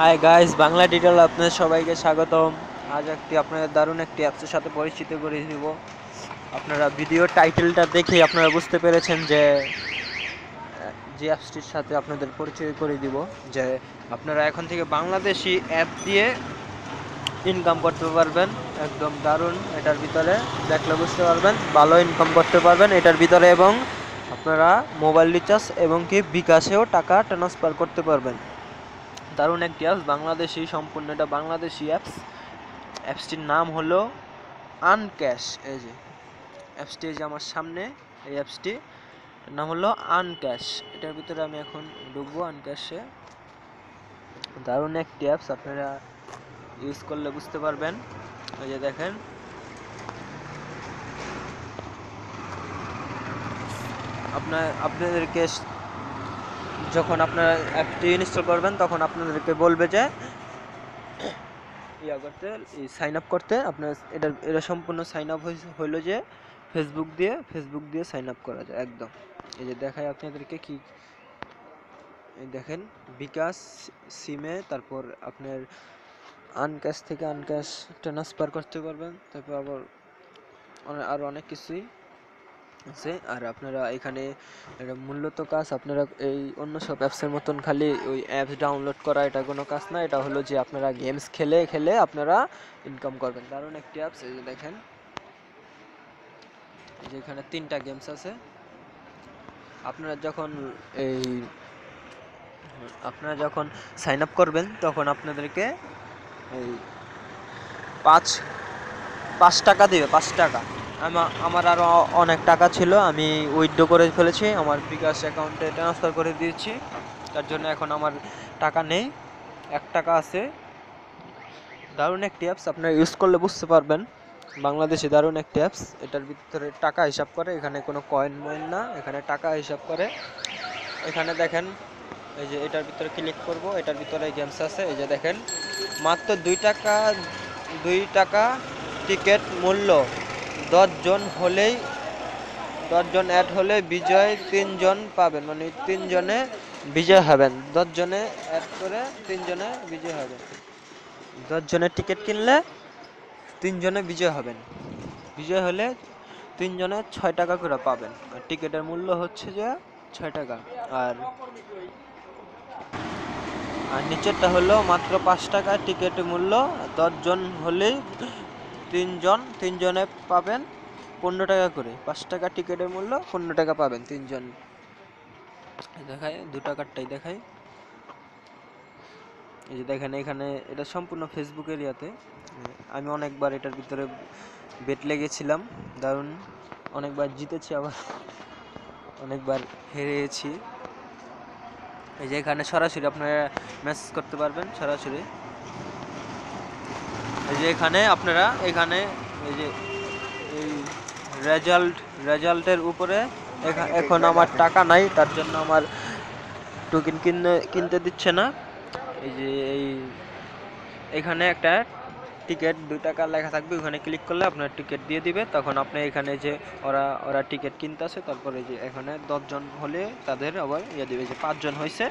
Hi guys Bangla detail আপনাদের সবাইকে স্বাগতম। আজ একটি আপনাদের দারুণ একটি অ্যাপসের সাথে পরিচিত করে দিব। আপনারা ভিডিও টাইটেলটা দেখে আপনারা বুঝতে পেরেছেন যে যে অ্যাপসটির সাথে আপনাদের পরিচয় করে দিব, যে আপনারা এখন থেকে বাংলাদেশি অ্যাপ দিয়ে ইনকাম করতে পারবেন। একদম দারুণ, এটার ভিতরে দেখলে বুঝতে পারবেন, ভালো ইনকাম করতে পারবেন এটার ভিতরে এবং আপনারা মোবাইল রিচার্জ এবং কি বিকাশেও টাকা ট্রান্সফার করতে পারবেন। দারুণ একটি অ্যাপস বাংলাদেশি সম্পূর্ণ, এটা বাংলাদেশি অ্যাপস অ্যাপসটির নাম হলো আনক্যাশ এই যে অ্যাপসটি এই যে আমার সামনে, এই অ্যাপসটি নাম হলো আনক্যাশ এটার ভিতরে আমি এখন ঢুকবো আনক্যাশে দারুণ একটি অ্যাপস আপনারা ইউজ করলে বুঝতে পারবেন। এই যে দেখেন। আপনার, আপনাদেরকে যখন আপনারা অ্যাপটি ইনস্টল করবেন, তখন আপনাদেরকে বলবে যে ইয়া করতে সাইন আপ করতে। আপনার এটা এটা সম্পূর্ণ সাইন আপ হইল যে ফেসবুক দিয়ে ফেসবুক দিয়ে সাইন আপ করা যায়, একদম। এই যে দেখায় আপনাদেরকে কি দেখেন, বিকাশ সিমে তারপর আপনার আনক্যাশ থেকে আনক্যাশ ট্রান্সফার করতে পারবেন, তারপর আবার অনে- আরও অনেক কিছুই। আছে। আর আপনারা এখানে মূলত কাজ আপনারা এই অন্য সব অ্যাপসের মতন খালি ওই অ্যাপস ডাউনলোড করা, এটা কোনো কাজ না। এটা হলো যে আপনারা গেমস খেলে খেলে আপনারা ইনকাম করবেন। দারুণ একটি অ্যাপস এই যে দেখেন। এই যে এখানে তিনটা গেমস আছে। আপনারা যখন এই, আপনারা যখন সাইন আপ করবেন, তখন আপনাদেরকে এই পাঁচ পাঁচ টাকা দেবে, পাঁচ টাকা। আমার আরও অনেক টাকা ছিল, আমি উইথড্র করে ফেলেছি, আমার বিকাশ অ্যাকাউন্টে ট্রান্সফার করে দিয়েছি, তার জন্য এখন আমার টাকা নেই, এক টাকা আছে। দারুণ একটি অ্যাপস আপনারা ইউজ করলে বুঝতে পারবেন, বাংলাদেশে দারুণ একটি অ্যাপস এটার ভিতরে টাকা হিসাব করে, এখানে কোনো কয়েন ময়েন না, এখানে টাকা হিসাব করে। এখানে দেখেন, এই যে এটার ভিতরে ক্লিক করব, এটার ভিতরে গেমস আছে, এই যে দেখেন, মাত্র দুই টাকা দুই টাকা টিকিট মূল্য। দশজন হলেই, দশজন অ্যাড হলে বিজয় তিনজন পাবেন। মানে তিনজনে বিজয় হবেন। দশজনে অ্যাড করে তিনজনে বিজয় হবেন। দশজনের টিকিট কিনলে তিনজনে বিজয় হবেন। বিজয় হলে তিনজনে ছয় টাকা করে পাবেন। আর টিকিটের মূল্য হচ্ছে যে ছয় টাকা। আর আর নিচেরটা হলো মাত্র পাঁচ টাকা টিকিট মূল্য। দশজন হলেই তিনজন, তিনজনে পাবেন পনেরো টাকা করে। পাঁচ টাকা টিকিটের মূল্য পনেরো টাকা পাবেন তিনজন। দেখায় দু টাকারটাই দেখায় এই যে দেখেন, এখানে এটা সম্পূর্ণ ফেসবুক এরিয়াতে। আমি অনেকবার এটার ভিতরে বেট লেগেছিলাম, দারুণ। অনেকবার জিতেছি আবার, অনেকবার হেরেছি। এই যে এখানে সরাসরি আপনারা মেসেজ করতে পারবেন, সরাসরি। এই যে এখানে আপনারা, এখানে এই যে এই রেজাল্ট রেজাল্টের উপরে এখন আমার টাকা নাই, তার জন্য আমার টোকেন কিনে কিনতে দিচ্ছে না। এই যে এই এখানে একটা টিকিট দুই টাকা লেখা থাকবে, ওখানে ক্লিক করলে আপনার টিকিট দিয়ে দিবে। তখন আপনি এখানে যে ওরা ওরা টিকিট কিনতে আসে, তারপরে যে এখানে দশজন হলে তাদের আবার ইয়ে দিবে যে পাঁচজন হয়েছে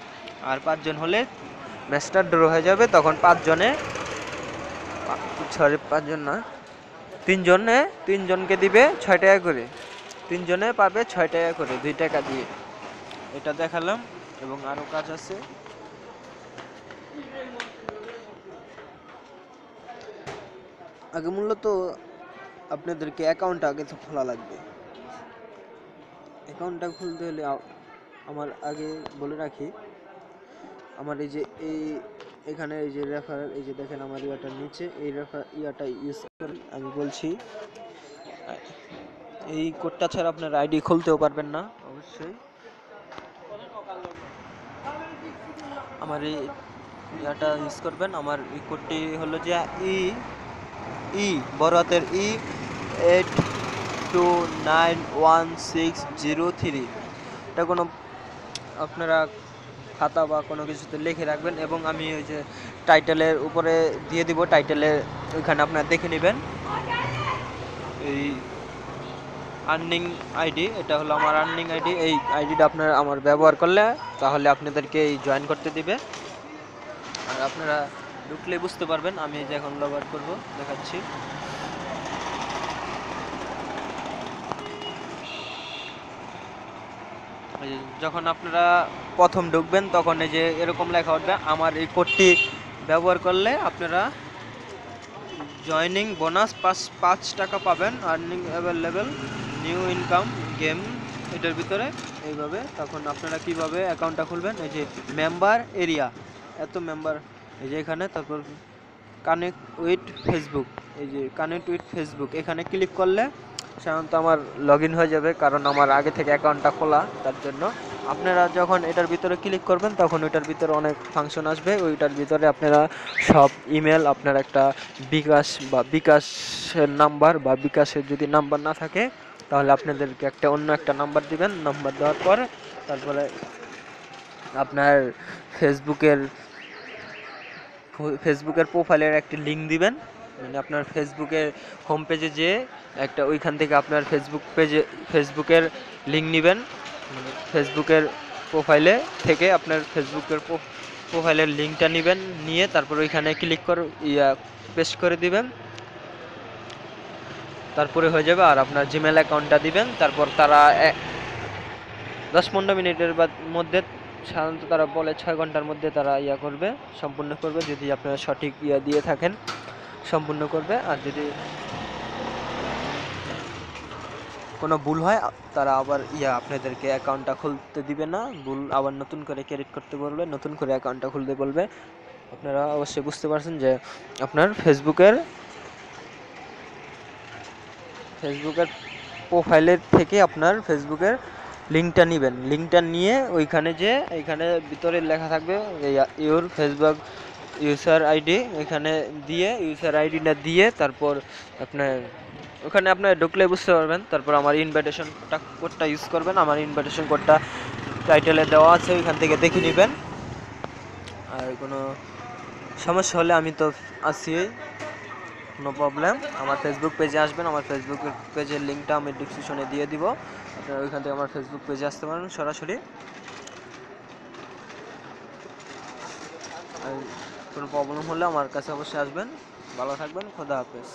আর পাঁচজন হলে ম্যাচটা ড্র হয়ে যাবে, তখন পাঁচজনে সরি পাঁচজন না? তিনজনে, তিনজনকে দিবে ছয় টাকা করে। তিনজনে পাবে ছয় টাকা করে, দুই টাকা দিয়ে। এটা দেখালাম, এবং আরও কাজ আছে। আগে মূলত আপনাদেরকে অ্যাকাউন্ট আগে তো খোলা লাগবে। অ্যাকাউন্টটা খুলতে হলে আমার আগে বলে রাখি, আমার এই যে এই এখানে এই যে রেফার এই যে দেখেন আমার ইয়াটার নিচে, এই রেফার ইয়াটা ইউজ করে আমি বলছি, এই কোডটা ছাড়া আপনার আইডি খুলতেও পারবেন না, অবশ্যই। আমার এই ইয়াটা ইউজ করবেন। আমার এই কোডটি হলো যে ই ই বড় হাতের E eight two nine one six zero three এটা কোনো আপনারা খাতা বা কোনো কিছুতে লিখে রাখবেন এবং আমি ওই যে টাইটেলের উপরে দিয়ে দিব টাইটেলে ওইখানে আপনারা দেখে নেবেন। এই আর্নিং আইডি, এটা হলো আমার আর্নিং আইডি। এই আইডিটা আপনার আমার ব্যবহার করলে তাহলে আপনাদেরকে এই জয়েন করতে দিবে। আর আপনারা ঢুকলে বুঝতে পারবেন, আমি যে এখন লগ আউট করব, দেখাচ্ছি। এই যখন আপনারা প্রথম ঢুকবেন, তখন এই যে এরকম লেখা উঠবে, আমার এই কোডটি ব্যবহার করলে আপনারা জয়নিং বোনাস পাঁচ পাঁচ টাকা পাবেন earning available new income game. এটার ভিতরে এইভাবে তখন আপনারা কীভাবে অ্যাকাউন্টটা খুলবেন? এই যে মেম্বার এরিয়া। এত মেম্বার। এই যে এখানে, তারপর কানেক্ট উইথ ফেসবুক। এই যে কানেক্ট উইথ ফেসবুক। এখানে ক্লিক করলে সাধারণত আমার লগ হয়ে যাবে কারণ আমার আগে থেকে অ্যাকাউন্টটা খোলা, তার জন্য। আপনারা যখন এটার ভিতরে ক্লিক করবেন, তখন ওইটার ভিতরে অনেক ফাংশন আসবে। ওইটার ভিতরে আপনারা সব ইমেল আপনার একটা বিকাশ বা বিকাশের নাম্বার বা বিকাশের যদি নাম্বার না থাকে, তাহলে আপনাদেরকে একটা অন্য একটা নাম্বার দিবেন। নাম্বার দেওয়ার পর তারপরে আপনার ফেসবুকের ফেসবুকের প্রোফাইলের একটি লিঙ্ক দিবেন। মানে আপনার ফেসবুকের হোম পেজে যে একটা ওইখান থেকে আপনার ফেসবুক পেজে ফেসবুকের লিঙ্ক নেবেন। মানে ফেসবুকের প্রোফাইলে থেকে আপনার ফেসবুকের প্রো- প্রোফাইলের লিঙ্কটা নেবেন, নিয়ে তারপর ওইখানে ক্লিক করে, ইয়া পেস্ট করে দিবেন। তারপরে হয়ে যাবে আর আপনার জিমেল অ্যাকাউন্টটা দিবেন। তারপর তারা দশ পনেরো মিনিটের মধ্যে সাধারণত তারা বলে ছয় ঘণ্টার মধ্যে তারা ইয়া করবে, সম্পূর্ণ করবে। যদি আপনারা সঠিক ইয়া দিয়ে থাকেন। সম্পূর্ণ করবে, আর যদি কোনো ভুল হয়, তারা আবার ইয়া আপনাদেরকে অ্যাকাউন্টটা খুলতে দিবে না। ভুল আবার নতুন করে ক্রেডিট করতে বলবে, নতুন করে অ্যাকাউন্টটা খুলতে বলবে। আপনারা অবশ্যই বুঝতে পারছেন যে আপনার ফেসবুকের ফেসবুকের প্রোফাইলের থেকে আপনার ফেসবুকের লিঙ্কটা নেবেন। লিঙ্কটা নিয়ে ওইখানে যে, এইখানে ভিতরে লেখা থাকবে ইউর ফেসবুক ইউজার আইডি এখানে দিয়ে ইউজার আইডিটা দিয়ে তারপর আপনার, ওখানে আপনার ঢুকলে বুঝতে পারবেন। তারপর আমার ইনভাইটেশনটা কোডটা ইউজ করবেন। আমার ইনভাইটেশন কোডটা টাইটেলে দেওয়া আছে, ওইখান থেকে দেখে নেবেন। আর কোনো সমস্যা হলে আমি তো আছি নো প্রবলেম আমার ফেসবুক পেজে আসবেন, আমার ফেসবুক পেজের লিঙ্কটা আমি ডিসক্রিপশনে দিয়ে দিব। আপনারা ওইখান থেকে আমার ফেসবুক পেজে আসতে পারেন সরাসরি। কোনো প্রবলেম হলে আমার কাছে অবশ্যই আসবেন। ভালো থাকবেন খোদা হাফেজ।